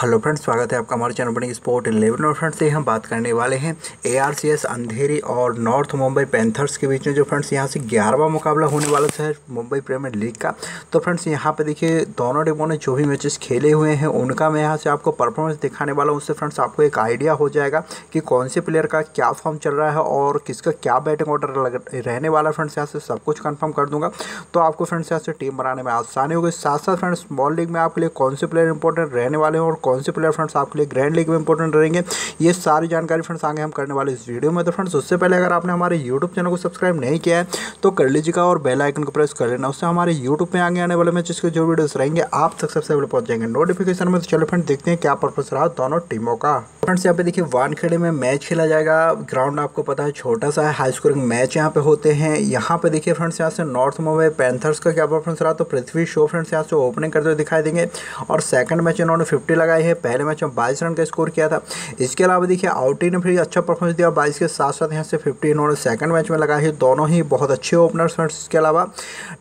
Hello friends, स्वागत है आपका हमारे चैनल बनी स्पोर्ट इलेवन और फ्रेंड्स, ये हम बात करने वाले हैं एआरसीएस अंधेरी और नॉर्थ मुंबई पैंथर्स के बीच में, जो फ्रेंड्स यहाँ से ग्यारहवा मुकाबला होने वाला था मुंबई प्रीमियर लीग का। तो फ्रेंड्स, यहाँ पे देखिए, दोनों टीमों ने जो भी मैचेस खेले हुए हैं, उनका मैं यहाँ से आपको परफॉर्मेंस दिखाने वाला हूँ। उससे फ्रेंड्स, आपको एक आइडिया हो जाएगा कि कौन से प्लेयर का क्या फॉर्म चल रहा है और किसका क्या बैटिंग ऑर्डर रहने वाला फ्रेंड्स, यहाँ से सब कुछ कन्फर्म कर दूँगा। तो आपको फ्रेंड्स, यहाँ से टीम बनाने में आसानी होगी। साथ साथ फ्रेंड्स स्मॉल लीग में आपके लिए कौन से प्लेयर इंपॉर्टेंट रहने वाले हैं और कौन से प्लेयर फ्रेंड्स आपके लिए ग्रैंड लीग में इंपॉर्टेंट रहेंगे? ये सारी जानकारी फ्रेंड्स आगे हम करने वाले इस वीडियो में। तो फ्रेंड्स, उससे पहले अगर आपने हमारे यूट्यूब चैनल को सब्सक्राइब नहीं किया है तो कर लीजिएगा और बेल आइकन को प्रेस कर लेना। उससे हमारे यूट्यूब में आगे आने वाले मैचेस के जो वीडियोस रहेंगे, आप तक सबसे पहले पहुँच जाएँगे। नोटिफिकेशन में तो चलो फ्रेंड देखते हैं क्या पर्पज रहा दोनों टीमों का। फ्रेंड्स, यहाँ पे देखिए, वानखेड़े में मैच खेला जाएगा। ग्राउंड आपको पता है, छोटा सा है हाई स्कोरिंग मैच यहाँ पे होते हैं। यहाँ पे देखिए फ्रेंड्स, यहाँ से नॉर्थ मुंबई पैंथर्स का क्या परफॉर्मेंस रहा? तो पृथ्वी शो फ्रेंड्स, यहाँ से ओपनिंग करते हुए दिखाई देंगे। और सेकंड मैच इन्होंने फिफ्टी लगाई। है। पहले मैच में बाईस रन का स्कोर किया था। इसके अलावा देखिए आउटी ने फिर अच्छा परफॉर्मेंस दिया। बाईस के साथ साथ यहाँ से फिफ्टी इन्होंने सेकंड मैच में लगाई है। दोनों ही बहुत अच्छे ओपनर्स फ्रेंड्स इसके अलावा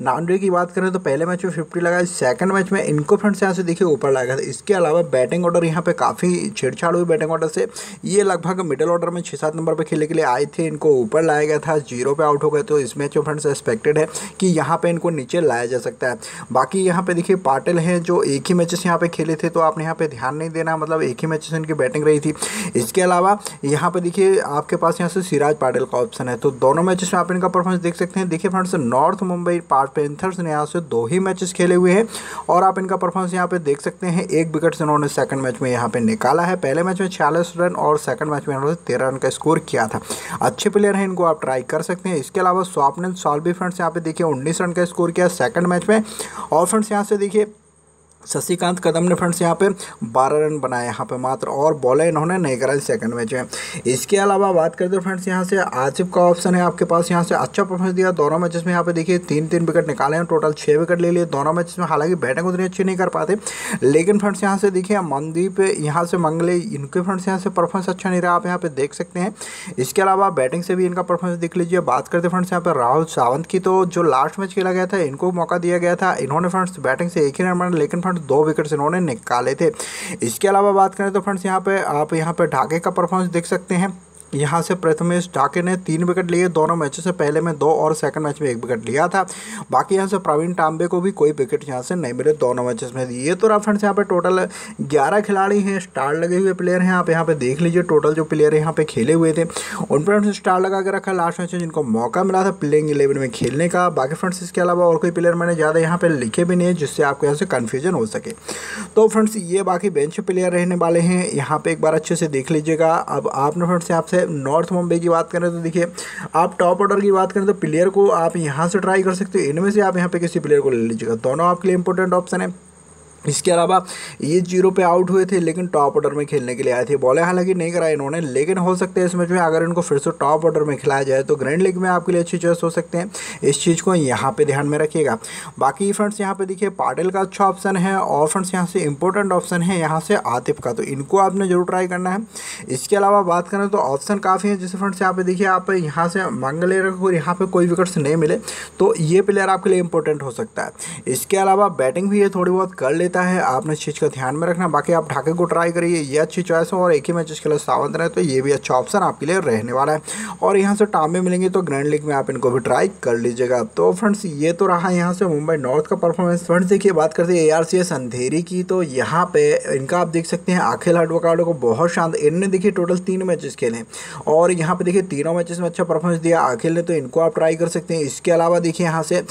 नानडे की बात करें तो पहले मैच में फिफ्टी लगाई सेकंड मैच में इनको फ्रेंड्स यहाँ से देखिए ऊपर लगाया था। इसके अलावा बैटिंग ऑर्डर यहाँ पे काफ़ी छेड़छाड़ हुई बैटिंग ऑर्डर से। ये लगभग मिडिल ऑर्डर में छः सात नंबर पर खेलने के लिए आए थे। इनको ऊपर लाया गया था। ज़ीरो पे आउट हो गए। तो इस मैच में फ्रेंड्स एक्सपेक्टेड है कि यहाँ पे इनको नीचे लाया जा सकता है। बाकी यहाँ पे देखिए पाटिल हैं जो एक ही मैचेस यहाँ पे खेले थे। तो आपने यहाँ पे ध्यान नहीं देना मतलब एक ही मैचेस इनकी बैटिंग रही थी। इसके अलावा, यहाँ पे देखिए, आपके पास यहाँ से सिराज पाटिल का ऑप्शन है। तो दोनों मैचेस में आप इनका परफॉर्मेंस देख सकते हैं। देखिए friends north Mumbai part panthers ने यहाँ से दो ही मैचेस खेले हुए हैं और आप इनका परफॉर्मेंस यहाँ पे देख सकते हैं। एक विकेट से इन्होंने सेकंड मैच में यहाँ पे निकाला है। पहले मैच में छियालीस रन और सेकंड मैच में इन्होंने तेरह रन का स्कोर किया था। अच्छे प्लेयर हैं इनको आप ट्राई कर सकते हैं। इसके अलावा स्वप्न सॉल्वी फ्रेंड्स, यहाँ पे देखिए, उन्नीस रन का स्कोर किया सेकंड मैच में। और फ्रेंड्स, यहाँ से देखिए शशिकांत कदम ने फ्रेंड्स यहाँ पे 12 रन बनाए, यहाँ पे मात्र, और बॉलर इन्होंने नहीं करा सेकंड मैच में इसके अलावा बात करते हैं फ्रेंड्स, यहाँ से आसिफ का ऑप्शन है आपके पास, यहाँ से अच्छा परफॉर्मेंस दिया दोनों मैचेस में, यहाँ पे देखिए, तीन तीन विकेट निकाले हैं टोटल छः विकेट ले लिए, दोनों मैचेस में हालाँकि बैटिंग उतनी अच्छी नहीं कर पाते। लेकिन फ्रेंड्स, यहाँ से देखिए, मनदीप, यहाँ से मंगले, इनके फ्रेंड्स, यहाँ से परफॉर्मेंस अच्छा नहीं रहा, आप यहाँ पे देख सकते हैं। इसके अलावा बैटिंग से भी इनका परफॉर्मेंस देख लीजिए, बात करते फ्रेंड्स, यहाँ पर राहुल सावंत की तो जो लास्ट मैच खेला गया था, इनको मौका दिया गया था। इन्होंने फ्रेंड्स बैटिंग से एक ही रन बनाया लेकिन फ्रेंड्स दो विकेट्स इन्होंने निकाले थे। इसके अलावा बात करें तो फ्रेंड्स, यहाँ पे आप यहाँ पे ढाके का परफॉर्मेंस देख सकते हैं। यहाँ से प्रथमेश ढाके ने तीन विकेट लिए, दोनों मैचों से पहले में दो और सेकंड मैच में एक विकेट लिया था। बाकी यहाँ से प्रवीण टांबे को भी कोई विकेट यहाँ से नहीं मिले, दोनों मैचेस में। ये तो रहा फ्रेंड्स यहाँ पे टोटल ग्यारह खिलाड़ी हैं स्टार लगे हुए प्लेयर हैं, आप यहाँ पे देख लीजिए टोटल जो प्लेयर यहाँ पे खेले हुए थे, उन फ्रेंड्स स्टार लगा के रखा लास्ट मैच में, जिनको मौका मिला था प्लेइंग इलेवन में खेलने का। बाकी फ्रेंड्स इसके अलावा और कोई प्लेयर मैंने ज़्यादा यहाँ पे लिखे भी नहीं है जिससे आपको यहाँ से कन्फ्यूज़न हो सके। तो फ्रेंड्स ये बाकी बेंच प्लेयर रहने वाले हैं। यहाँ पे एक बार अच्छे से देख लीजिएगा। अब आपने फ्रेंड्स आपसे नॉर्थ मुंबई की बात करें तो देखिए, आप टॉप ऑर्डर की बात करें तो प्लेयर को आप यहाँ से ट्राई कर सकते हो। इनमें से आप यहाँ पे किसी प्लेयर को ले लीजिएगा। दोनों आपके लिए इंपॉर्टेंट ऑप्शन है। इसके अलावा ये ज़ीरो पे आउट हुए थे, लेकिन टॉप ऑर्डर में खेलने के लिए आए थे। बॉलें हालाँकि नहीं कराए इन्होंने, लेकिन हो सकते हैं इस मैच में अगर इनको फिर से टॉप ऑर्डर में खिलाया जाए तो ग्रैंड लीग में आपके लिए अच्छी चॉइस हो सकते हैं। इस चीज़ को यहाँ पे ध्यान में रखिएगा। बाकी फ्रेंड्स, यहाँ पे देखिए, पाटिल का अच्छा ऑप्शन है, और फ्रेंड्स, यहाँ से इंपॉर्टेंट ऑप्शन है, यहाँ से आतिफ का। तो इनको आपने ज़रूर ट्राई करना है। इसके अलावा बात करें तो ऑप्शन काफ़ी है, जैसे फ्रेंड्स, यहाँ पे देखिए, आप यहाँ से मंगले और यहाँ पर कोई विकेट्स नहीं मिले तो ये प्लेयर आपके लिए इंपॉर्टेंट हो सकता है। इसके अलावा बैटिंग भी ये थोड़ी बहुत कर लेता है, आपने इस चीज़ का ध्यान में रखना। बाकी आप ढाके को ट्राई करिए, ये अच्छी चॉइस है और एक ही मैचेस के लिए सावंत रहे तो ये भी अच्छा ऑप्शन आपके लिए रहने वाला है। और यहाँ से टामे मिलेंगे तो ग्रैंड लीग में आप इनको भी ट्राई कर लीजिएगा। तो फ्रेंड्स ये तो रहा यहाँ से मुंबई नॉर्थ का परफॉर्मेंस फ्रेंड्स देखिए, बात करते हैं ए आर सी एस अंधेरी की। तो यहाँ पे इनका आप देख सकते हैं अखिल हडवकाडो को बहुत शांत इनने देखिए टोटल तीन मैचेस खेले। और यहाँ पे देखिए, तीनों मैचेस में अच्छा परफॉर्मेंस दिया अखिल ने तो इनको आप ट्राई कर सकते हैं। इसके अलावा देखिए यहाँ से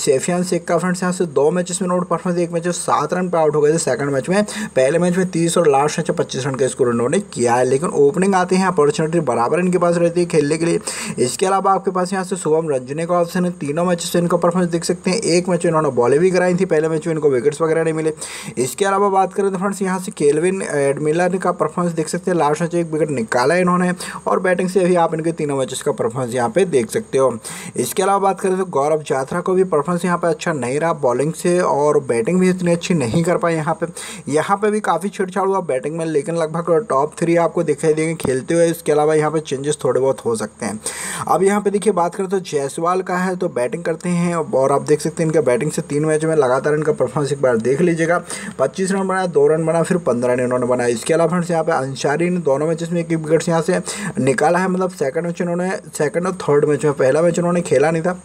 सेफियान शेख का फ्रेंड्स यहाँ से दो मैचेस में नोट परफॉर्मेंस एक मैच सात रन पे आउट हो गए थे सेकंड मैच में। पहले मैच में तीस और लास्ट मैच में पच्चीस रन का स्कोर उन्होंने किया है, लेकिन ओपनिंग आते हैं अपॉर्चुनिटी बराबर इनके पास रहती है खेलने के लिए। इसके अलावा आपके पास यहाँ से शुभम रंजने का ऑप्शन है, तीनों मैच से इनका परफॉर्मेंस देख सकते हैं। एक मैच में इन्होंने बॉलें भी कराई थी, पहले मैच में इनको विकेट्स वगैरह नहीं मिले। इसके अलावा बात करें तो फ्रेंड्स यहाँ से केलविन एडमिलर का परफॉर्मेंस देख सकते हैं। लास्ट मैच एक विकेट निकाला है इन्होंने, और बैटिंग से भी आप इनके तीनों मैचेस का परफॉर्मेंस यहाँ पे देख सकते हो। इसके अलावा बात करें तो गौरव जात्रा को भी परफॉर्मेंस यहाँ पे अच्छा नहीं रहा बॉलिंग से और बैटिंग भी इतनी अच्छी नहीं नहीं कर पाए यहाँ पे। यहाँ पे भी काफ़ी छेड़छाड़ हुआ बैटिंग में, लेकिन लगभग टॉप थ्री आपको दिखाई देंगे खेलते हुए। इसके अलावा यहाँ पे चेंजेस थोड़े बहुत हो सकते हैं। अब यहाँ पे देखिए बात करें तो जायसवाल का है तो बैटिंग करते हैं। और आप देख सकते हैं इनका बैटिंग से तीन मैच में लगातार इनका परफॉर्मेंस एक बार देख लीजिएगा। पच्चीस रन बनाया, दो रन बना फिर पंद्रह रन इन्होंने बनाया इसके अलावा फ्रेंड्स यहाँ पे अंसारी ने दोनों मैचेस में एक विकेट्स यहाँ से निकाला है। मतलब सेकंड मैच इन्होंने सेकंड और थर्ड मैच में पहला मैच उन्होंने खेला नहीं था।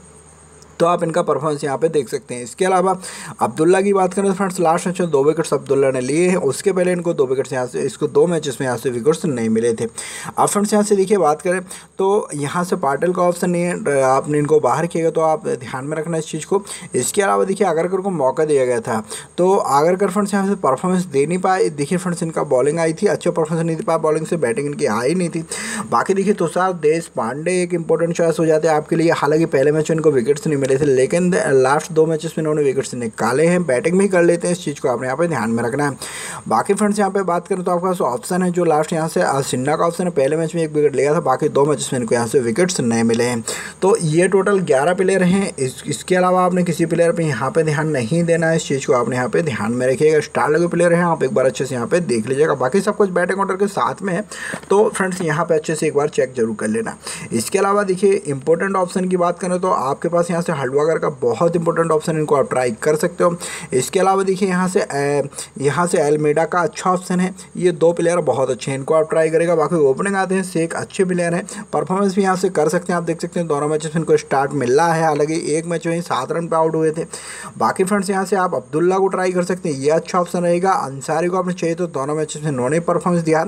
तो आप इनका परफॉर्मेंस यहाँ पे देख सकते हैं। इसके अलावा अब्दुल्ला की बात करें तो फ्रेंड्स लास्ट मैच में दो विकेट्स अब्दुल्ला ने लिए हैं। उसके पहले इनको दो विकेट्स यहाँ से, इसको दो मैचेस में यहाँ से विकेट्स नहीं मिले थे। अब फ्रेंड्स, यहाँ से देखिए बात करें तो यहाँ से पाटिल का ऑप्शन नहीं है। आपने इनको बाहर किया तो आप ध्यान में रखना इस चीज़ को। इसके अलावा देखिए अगर को मौका दिया गया था। तो अगर कर फ्रेंड्स, यहाँ से परफॉर्मेंस दे नहीं पाए। देखिए फ्रेंड्स, इनका बॉलिंग आई थी। अच्छा परफॉर्मेंस नहीं दे पाया बॉलिंग से बैटिंग इनकी आई नहीं थी। बाकी देखिए तुषार, देश पांडे एक इंपॉर्टेंट चॉइस हो जाते हैं आपके लिए। हालाँकि पहले मैच में इनको विकेट्स नहीं मिले थे लेकिन लास्ट दो मैचेस में इन्होंने विकेट्स निकाले हैं। बैटिंग भी कर लेते हैं इस चीज़ को आपने यहाँ पे ध्यान में रखना है। बाकी फ्रेंड्स यहाँ पे बात करें तो आपके पास ऑप्शन है जो लास्ट यहाँ से सिन्हा का ऑप्शन है पहले मैच में एक विकेट लिया था बाकी दो मैचेस में इनको यहाँ से विकेट्स नहीं मिले हैं। तो ये टोटल ग्यारह प्लेयर हैं। इस, इसके अलावा आपने किसी प्लेयर पर यहाँ पर ध्यान नहीं देना है इस चीज़ को आपने यहाँ पे ध्यान में रखिएगा। स्टार लगे प्लेयर हैं आप एक बार अच्छे से यहाँ पे देख लीजिएगा। बाकी सब कुछ बैटिंग ऑर्डर के साथ में है। तो फ्रेंड्स यहाँ पर अच्छे से एक बार चेक ज़रूर कर लेना। इसके अलावा देखिए इंपॉर्टेंट ऑप्शन की बात करें तो आपके पास यहाँ से हल्डवागर का बहुत इंपॉर्टेंट ऑप्शन इनको आप ट्राई कर सकते हो। इसके अलावा देखिए यहाँ से यहाँ से एलमेडा का अच्छा ऑप्शन है। ये दो प्लेयर बहुत अच्छे हैं, इनको आप ट्राई करेगा। बाकी ओपनिंग आते हैं शेख अच्छे प्लेयर हैं। परफॉर्मेंस भी यहाँ से कर सकते हैं, आप देख सकते हैं, दोनों मैचेस में इनको स्टार्ट मिल है। हालाँकि एक मैच में सात रन पे आउट हुए थे। बाकी फ्रेंड्स यहाँ से आप अब्दुल्ला को ट्राई कर सकते हैं। ये अच्छा ऑप्शन रहेगा। अंसारी को आपने चाहिए तो दोनों मैचेस में उन्होंने परफॉर्मेंस दिया।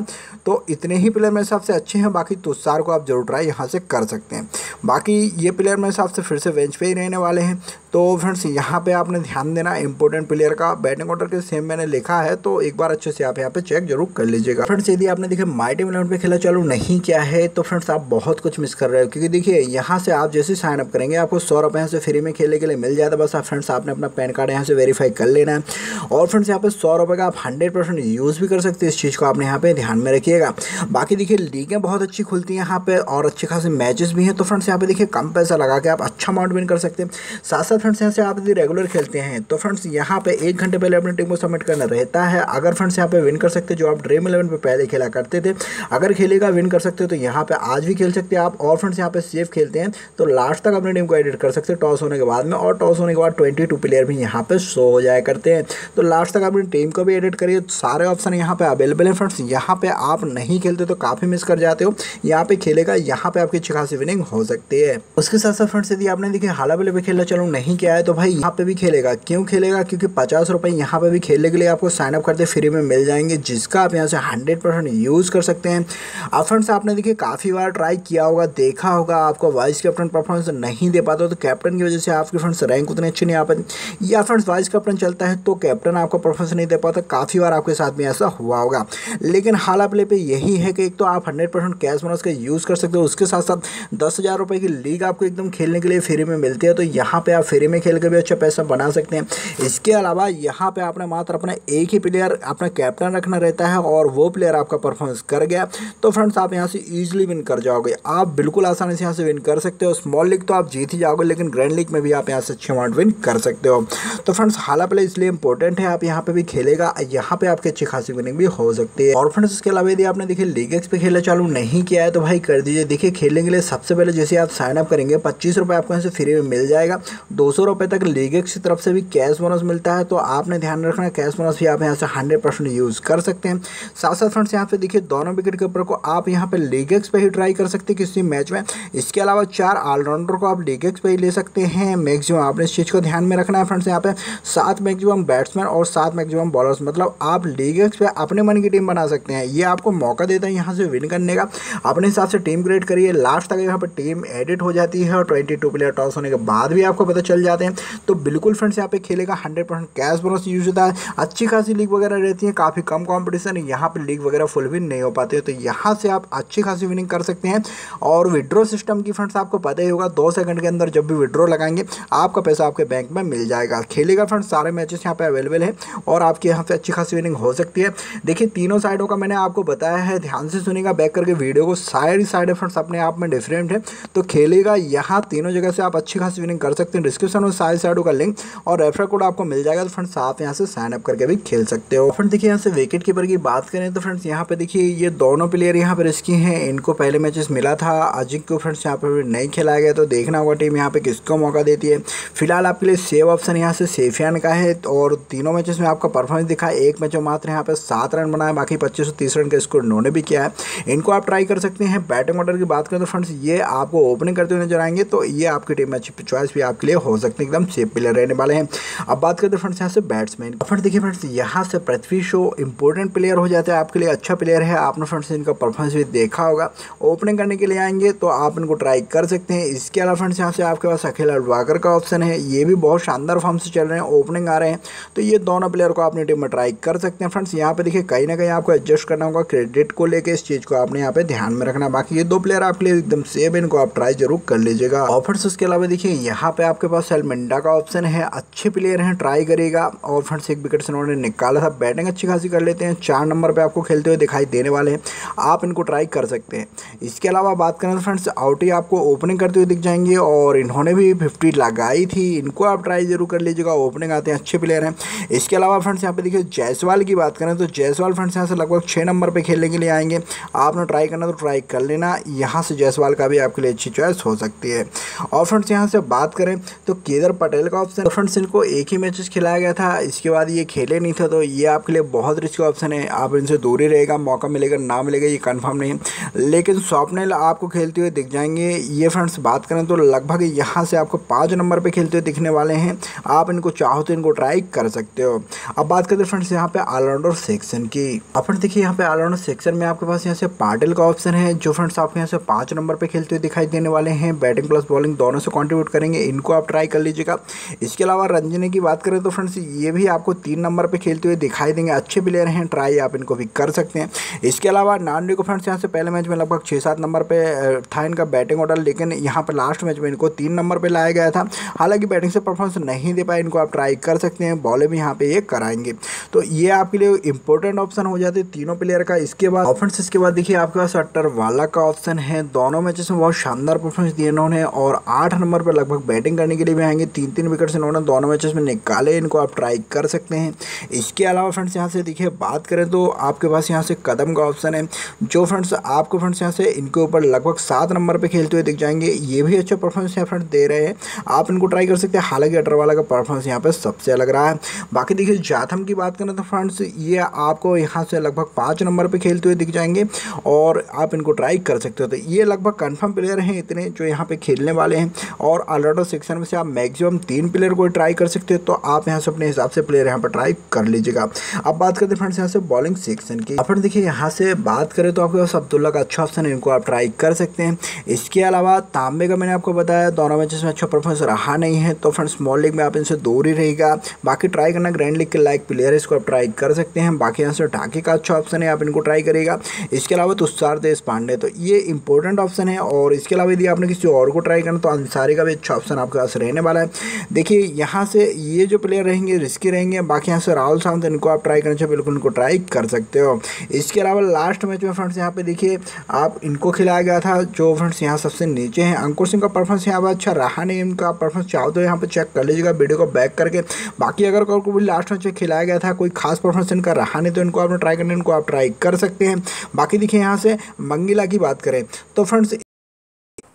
तो इतने ही प्लेयर मेरे हिसाब से अच्छे हैं। बाकी तुषार को आप ज़रूर ट्राई यहाँ से कर सकते हैं। बाकी ये प्लेयर मेरे हिसाब से फिर से बेंच पे रहने वाले हैं। तो फ्रेंड्स, यहाँ पे आपने ध्यान देना इंपॉर्टेंट प्लेयर का बैटिंग ऑर्डर के सेम मैंने लिखा है तो एक बार अच्छे से आप यहाँ पे चेक ज़रूर कर लीजिएगा। फ्रेंड्स यदि आपने देखिए माई टीम इलेवन पे खेला, चालू नहीं किया है तो फ्रेंड्स आप बहुत कुछ मिस कर रहे हो, क्योंकि देखिए, यहाँ से आप जैसे साइन अप करेंगे, आपको सौ रुपये से फ्री में खेलने के लिए मिल जाता है, बस आप फ्रेंड्स आपने अपना पैन कार्ड यहाँ से वेरीफाई कर लेना है। और फ्रेंड्स यहाँ पे सौ रुपये का आप हंड्रेड यूज़ भी कर सकते हैं, इस चीज़ को आपने यहाँ पे ध्यान में रखिएगा। बाकी देखिए लीगें बहुत अच्छी खुलती हैं यहाँ पे, और अच्छे खासे मैचेस भी हैं तो फ्रेंड्स यहाँ पे देखिए कम पैसा लगा के आप अच्छा अमाउंट विन कर सकते हैं। साथ साथ फ्रेंड्स यहाँ से आप यदि रेगुलर खेलते हैं तो फ्रेंड्स यहाँ पे एक घंटे पहले अपनी टीम को सबमिट करना रहता है। अगर फ्रेंड्स यहाँ पे विन कर सकते जो आप ड्रीम इलेवन पे पहले खेला करते थे। अगर खेलेगा विन कर सकते हो तो यहाँ पे आज भी खेल सकते हैं आप। और फ्रेंड्स यहाँ पे सेफ़ खेलते हैं तो लास्ट तक अपनी टीम को एडिट कर सकते हैं टॉस होने के बाद में। और टॉस होने के बाद ट्वेंटी प्लेयर भी यहाँ पे शो हो जाया करते हैं। तो लास्ट तक अपनी टीम को भी एडिट करिए। सारे ऑप्शन यहाँ पे अवेलेबल है फ्रेंड्स यहाँ पे आप नहीं खेलते तो काफ़ी मिस कर जाते हो। यहाँ पे खेलेगा, यहाँ पे आपकी अच्छी खासी विनिंग हो सकती है। उसके साथ साथ फ्रेंड्स यदि आपने देखिए हाला पे खेलना चलो नहीं किया है तो भाई यहाँ पे भी खेलेगा। क्यों खेलेगा? क्योंकि पचास रुपये यहाँ पे भी खेलने के लिए आपको साइनअप करते फ्री में मिल जाएँगे, जिसका आप यहाँ से हंड्रेड परसेंट यूज़ कर सकते हैं। अब फ्रेंड्स आपने देखिए, काफ़ी बार ट्राई किया होगा, देखा होगा, आपको वाइस कैप्टन परफॉर्मेंस नहीं दे पाता तो कैप्टन की वजह से आपके फ्रेंड्स रैंक उतने अच्छे नहीं आ पाते। या फ्रेंड्स वाइस कैप्टन चलता है तो कैप्टन आपको परफॉर्मेंस नहीं दे पाता, काफ़ी बार आपके साथ में ऐसा हुआ होगा। लेकिन हाल प्ले पे यही है कि एक तो आप हंड्रेड परसेंट कैश बोनस का यूज़ कर सकते हो, उसके साथ साथ दस हज़ार रुपये की लीग आपको एकदम खेलने के लिए फ्री में मिलती है तो यहाँ पे आप फ्री में खेल कर भी अच्छा पैसा बना सकते हैं। इसके अलावा यहाँ पे आपने मात्र अपना एक ही प्लेयर अपना कैप्टन रखना रहता है और वो प्लेयर आपका परफॉर्मेंस कर गया। तो फ्रेंड्स आप यहाँ से ईजिली विन कर जाओगे। आप बिल्कुल आसानी से यहाँ से विन कर सकते हो। स्मॉल लीग तो आप जीत ही जाओगे, लेकिन ग्रैंड लीग में भी आप यहाँ से अच्छे अमाउंट विन कर सकते हो। तो फ्रेंड्स हाला प्ले इसलिए इंपॉर्टेंट है, आप यहाँ पे भी खेलेगा। यहाँ पे आपकी अच्छी खासी विनिंग भी हो सकती है। और फ्रेंड्स इसके अलावा यदि आपने देखिए लीग एक्स पे खेलना चालू नहीं किया है तो भाई कर दीजिए। देखिए, खेलने के लिए सबसे पहले जैसे आप साइन अप करेंगे, पच्चीस आपको यहाँ से फ्री में मिल जाएगा। दो सौ रुपये तक लीग की तरफ़ से भी कैश बोनस मिलता है तो आपने ध्यान रखना कैश बोनस भी आप यहाँ से हंड्रेड परसेंट यूज़ कर सकते हैं। साथ साथ फ्रेंड्स यहाँ पे देखिए, दोनों विकेट कीपर को आप यहाँ पे लीग एक्स पे ही ट्राई कर सकते हैं किसी मैच में। इसके अलावा चार ऑलराउंडर को आप लीग एक्स पे ही ले सकते हैं। मैक्सिमम आपने इस चीज़ को ध्यान में रखना है फ्रेंड्स यहाँ पे सात मैक्सिमम बैट्समैन और सात मैक्सिमम बॉलर्स मतलब आप लीग एक्स पे अपने मन की टीम बना सकते हैं। ये आपको मौका देता है यहाँ से विन करने का। अपने हिसाब से टीम क्रिएट करिए। लास्ट तक यहाँ पर टीम एडिट हो जाती है और ट्वेंटी प्लेयर टॉस होने के बाद भी आपको पता चल जाते हैं। तो बिल्कुल फ्रेंड्स, यहाँ पे खेलेगा hundred percent cash bonus use होता है। अच्छी खासी लीग वगैरह रहती है, काफ़ी कम कॉम्पिटिशन यहाँ पर लीग वगैरह फुल भी नहीं हो पाते तो यहाँ से आप अच्छी खासी विनिंग कर सकते हैं। और विड्रॉ सिस्टम की फ्रेंड्स, आपको पता ही होगा, दो सेकंड के अंदर जब भी विड्रॉ लगाएँगे, आपका पैसा आपके बैंक में मिल जाएगा। खेलेगा फ्रेंड्स, सारे मैचेस यहाँ पे अवेलेबल है और आपके यहाँ से अच्छी खासी विनिंग हो सकती है। देखिए, तीनों साइडों का मैंने आपको बताया है, ध्यान से सुनेगा बैक करके वीडियो को सारी साइड फ्रेंड्स, अपने आप में डिफरेंट है। तो खेलेगा यहाँ, तीनों जगह से आप अच्छी खासी विनिंग कर सकते हैं। डिस्क्रिप्शन डिस्क्रिप्शन में साइड साइड का लिंक और रेफर कोड आपको मिल जाएगा। तो फ्रेंड्स आप यहाँ से साइन अप करके भी खेल सकते हो। फ्रेंड देखिए यहाँ से विकेट कीपर की बात करें तो फ्रेंड्स यहाँ पे देखिए ये दोनों प्लेयर यहाँ पर रिस्की हैं। इनको पहले मैचेस मिला था। अजिंक को फ्रेंड्स यहाँ पर नहीं खेलाया गया। तो देखना होगा टीम यहाँ पे किसको मौका देती है। फ़िलहाल आपके लिए सेव ऑप्शन यहाँ से सेफियान का है और तीनों मैचेस में आपका परफॉर्मेंस दिखा एक मैच में मात्र यहाँ पे सात रन बनाए, बाकी पच्चीस तीस रन का स्कोर इन्होंने भी किया है। इनको आप ट्राई कर सकते हैं। बैटिंग ऑर्डर की बात करें तो फ्रेंड्स ये आपको ओपनिंग करते हुए नज़र आएँगे। तो ये आपकी टीम में अच्छी चॉइस भी आपके लिए हो सकती है, एकदम सेफ़ प्लेयर रहने वाले हैं। अब बात करते हैं फ्रेंड्स यहाँ से बैट्समैन फ्रेंड्स देखिए फ्रेंड्स यहाँ से पृथ्वी शो इंपॉर्टेंट प्लेयर हो जाता है आपके लिए अच्छा प्लेयर है। आपने फ्रेंड्स इनका परफॉर्मेंस भी देखा होगा। ओपनिंग करने के लिए आएँगे तो आप इनको ट्राई कर सकते हैं। इसके अलावा फ्रेंड्स यहाँ से आपके पास अखिल अडवाकर का ऑप्शन है। ये भी बहुत शानदार फॉर्म से चल रहे हैं ओपनिंग आ रहे हैं। तो ये दोनों प्लेयर को अपनी टीम में ट्राई कर सकते हैं। फ्रेंड्स यहाँ पे देखिए कहीं ना कहीं आपको एडजस्ट करना होगा क्रेडिट को लेकर इस चीज़ को आपने यहाँ पे ध्यान में रखना। बाकी ये दो प्लेयर आपके लिए एकदम सेफ़ इनको आप ट्राई ज़रूर कर लीजिएगा। ऑफर्स उसके अलावा देखिए यहाँ पे आपके पास सेलमेंडा का ऑप्शन है, अच्छे प्लेयर हैं ट्राई करेगा। और फ्रेंड्स एक विकेट से उन्होंने निकाला था। बैटिंग अच्छी खासी कर लेते हैं। चार नंबर पे आपको खेलते हुए दिखाई देने वाले हैं। आप इनको ट्राई कर सकते हैं। इसके अलावा बात करें तो फ्रेंड्स आउट आपको ओपनिंग करते हुए दिख जाएँगे और इन्होंने भी फिफ्टी लगाई थी। इनको आप ट्राई ज़रूर कर लीजिएगा। ओपनिंग आते हैं, अच्छे प्लेयर हैं। इसके अलावा फ्रेंड्स यहाँ पे देखिए जायसवाल की बात करें तो जायसवाल फ्रेंड्स यहाँ से लगभग छः नंबर पर खेलने के लिए आएँगे। आपने ट्राई करना तो ट्राई कर लेना। यहाँ से जायसवाल का भी आपके लिए अच्छी चॉइस हो सकती है। और फ्रेंड्स यहाँ से बात करें तो केदर पटेल का ऑप्शन फ्रेंड्स इनको एक ही मैचेस खिलाया गया था। इसके बाद ये खेले नहीं थे तो ये आपके लिए बहुत रिस्क ऑप्शन है। आप इनसे दूर ही रहेगा, मौका मिलेगा, ना मिलेगा, ये कन्फर्म नहीं लेकिन स्वप्निल आपको खेलते हुए दिख जाएँगे। ये फ्रेंड्स बात करें तो लगभग यहाँ से आपको पाँच नंबर पर खेलते हुए दिखने वाले हैं। आप इनको चाहो तो इनको ट्राई कर सकते हो। अब बात करते हैं फ्रेंड्स यहाँ पे ऑलराउंडर सेक्शन की। अपन देखिए यहाँ पे ऑलराउंडर सेक्शन में आपके पास यहाँ से पाटिल का ऑप्शन है, जो फ्रेंड्स आपके यहाँ से पाँच नंबर पे खेलते हुए दिखाई देने वाले हैं। बैटिंग प्लस बॉलिंग दोनों से कंट्रीब्यूट करेंगे। इनको आप ट्राई कर लीजिएगा। इसके अलावा रंजनी की बात करें तो फ्रेंड्स ये भी आपको तीन नंबर पर खेलते हुए दिखाई देंगे। अच्छे प्लेयर हैं ट्राई आप इनको भी कर सकते हैं। इसके अलावा नानडे को फ्रेंड्स यहाँ से पहले मैच में लगभग छः सात नंबर पर था इनका बैटिंग ऑर्डर लेकिन यहाँ पर लास्ट मैच में इनको तीन नंबर पर लाया गया था। हालाँकि बैटिंग से परफॉर्मेंस नहीं दे पाए इनको आप ट्राई कर सकते हैं बॉलें भी यहाँ पे ये कराएँगे। तो ये आपके लिए इंपॉर्टेंट ऑप्शन हो जाते हैं तीनों प्लेयर का। इसके बाद ऑप्शन इसके बाद देखिए आपके पास अट्टर वाला का ऑप्शन है। दोनों मैचेस में बहुत शानदार परफॉर्मेंस दिए इन्होंने, और आठ नंबर पर लगभग बैटिंग करने के लिए भी आएँगे तीन तीन विकेट्स इन्होंने दोनों मैचेस में निकाले, इनको आप ट्राई कर सकते हैं। इसके अलावा फ्रेंड्स यहाँ से देखिए, बात करें तो आपके पास यहाँ से कदम का ऑप्शन है, जो फ्रेंड्स आपको फ्रेंड्स यहाँ से इनके ऊपर लगभग सात नंबर पर खेलते हुए दिख जाएँगे। ये भी अच्छा परफॉर्मेंस यहाँ फ्रेंड्स दे रहे हैं। आप इनको ट्राई कर सकते हैं, हालाँकि अटर वाला का परफॉर्मेंस यहाँ पर सबसे अलग रहा है। बाकी देखिए, जाथम की बात करें तो फ्रेंड्स ये आपको यहाँ से लगभग पाँच नंबर पे खेलते हुए दिख जाएँगे और आप इनको ट्राई कर सकते हो। तो ये लगभग कंफर्म प्लेयर हैं इतने जो यहाँ पे खेलने वाले हैं और ऑलराउंडर सेक्शन में से आप मैक्सिमम तीन प्लेयर को ट्राई कर सकते हो तो आप यहाँ से अपने हिसाब से प्लेयर यहाँ पर ट्राई कर लीजिएगा। अब बात करते हैं फ्रेंड्स यहाँ से बॉलिंग सेक्शन की। अपन देखिए, यहाँ से बात करें तो आपके पास अब्दुल्ला का अच्छा ऑप्शन है, इनको आप ट्राई कर सकते हैं। इसके अलावा तांबे का मैंने आपको बताया, दोनों मैचेस में अच्छा परफॉर्मेंस रहा नहीं है तो फ्रेंड्स स्मॉल लीग में आप इनसे दूर ही रहेगा बाकी ट्राई करना ग्रैंड लीग के लाइक प्लेयर है, इसको आप ट्राई कर सकते हैं। बाकी यहाँ से ढाके का अच्छा ऑप्शन है, आप इनको ट्राई करेगा इसके अलावा तुषार देश पांडे तो ये इंपॉर्टेंट ऑप्शन है। और इसके अलावा यदि आपने किसी और को ट्राई करना तो अंसारी का भी अच्छा ऑप्शन आपके पास रहने वाला है। देखिए, यहाँ से ये जो प्लेयर रहेंगे रिस्की रहेंगे। बाकी यहाँ से राहुल सावंत, इनको आप ट्राई करना चाहिए बिल्कुल इनको ट्राई कर सकते हो। इसके अलावा लास्ट मैच में फ्रेंड्स यहाँ पे देखिए, आप इनको खिलाया गया था, जो फ्रेंड्स यहाँ सबसे नीचे हैं। अंकुर सिंह का परफॉर्मेंस यहाँ पर अच्छा रहा नहीं, इनका परफॉर्मेंस चाहो तो यहाँ पर चेक कर लीजिएगा वीडियो को बैक करके। बाकी अगर कोई लास्ट मैच में खिलाया गया था, कोई खास परफॉर्मेंस इनका रहा नहीं तो इनको आपने ट्राई करना, इनको आप ट्राई कर सकते हैं। बाकी देखिए, यहाँ से मंगीला की बात करें तो फ्रेंड्स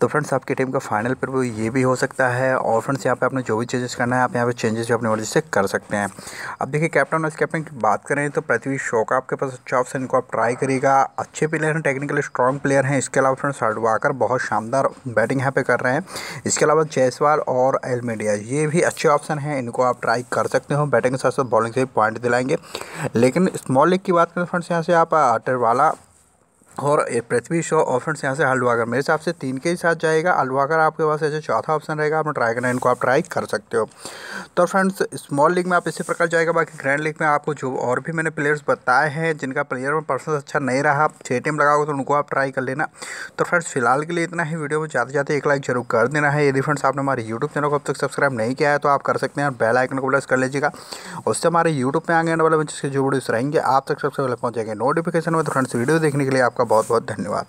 तो फ्रेंड्स, आपकी टीम का फाइनल पर वो ये भी हो सकता है और फ्रेंड्स, यहाँ पे आपने जो भी चेंजेस करना है, आप यहाँ पे चेंजेस भी अपनी मर्ज़ी से कर सकते हैं। अब देखिए कैप्टन और कैप्टन की बात करें तो पृथ्वी शो का आपके पास अच्छा ऑप्शन इनको आप ट्राई करिएगा। अच्छे प्लेयर हैं टेक्निकली स्ट्रॉन्ग प्लेयर हैं। इसके अलावा फ्रेंड्स हडवाकर बहुत शानदार बैटिंग यहाँ पे कर रहे हैं। इसके अलावा जयसवाल और एलमीडिया, ये भी अच्छे ऑप्शन हैं, इनको आप ट्राई कर सकते हो। बैटिंग के साथ साथ बॉलिंग से भी पॉइंट दिलाएँगे। लेकिन स्मॉल लीग की बात करें, फ्रेंड्स, यहाँ से आप अटरवाला और पृथ्वी शो और फ्रेंड्स यहाँ से हल्वागर मेरे हिसाब से तीन के ही साथ जाएगा। हल्वागर आपके पास ऐसे चौथा ऑप्शन रहेगा। आपने ट्राई करना इनको आप ट्राई कर सकते हो। तो फ्रेंड्स स्मॉल लीग में आप इसी प्रकार जाएगा। बाकी ग्रैंड लीग में आपको जो और भी मैंने प्लेयर्स बताए हैं, जिनका प्लेयर में परफॉर्मेंस अच्छा नहीं रहा छः टीम लगाओगे तो उनको आप ट्राई कर लेना। तो फ्रेंड्स फ़िलहाल के लिए इतना ही। वीडियो में जाते जाते एक लाइक ज़रूर कर देना है। यदि फ्रेंड्स आपने हमारे यूट्यूब चैनल को अब तक सब्सक्राइब नहीं किया है तो आप कर सकते हैं बेल आइकन को प्रेस कर लीजिएगा। उससे हमारे यूट्यूब पर आगे आने वाले बच्चे जो वीडियोस रहेंगे, आप तक सबसे पहले पहुँचेंगे नोटिफिकेशन में तो फ्रेंड्स वीडियो देखने के लिए आपका बहुत बहुत धन्यवाद।